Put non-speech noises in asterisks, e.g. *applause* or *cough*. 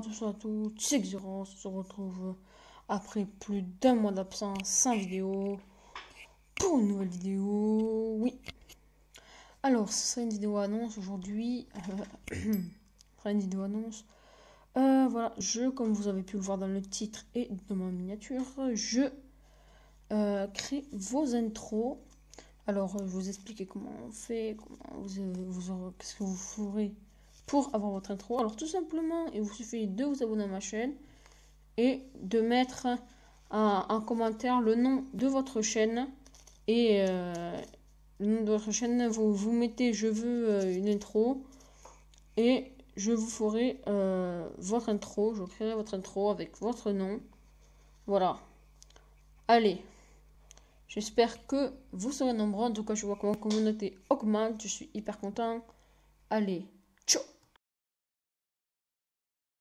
tous à toutes, c'est Xeros, on se retrouve après plus d'un mois d'absence sans vidéo pour une nouvelle vidéo, oui. Alors, c'est une vidéo annonce aujourd'hui, euh, *clears throat* une vidéo annonce. Euh, voilà, je, comme vous avez pu le voir dans le titre et dans ma miniature, je euh, crée vos intros. Alors, je vous expliquer comment on fait, comment vous, vous qu'est-ce que vous ferez pour avoir votre intro. Alors tout simplement, il vous suffit de vous abonner à ma chaîne et de mettre en, commentaire le nom de votre chaîne et euh, le nom de votre chaîne. Vous, vous mettez je veux euh, une intro et je vous ferai euh, votre intro. Je créerai votre intro avec votre nom. Voilà. Allez. J'espère que vous serez nombreux. En tout cas, je vois que ma communauté augmente. Je suis hyper content. Allez. Ciao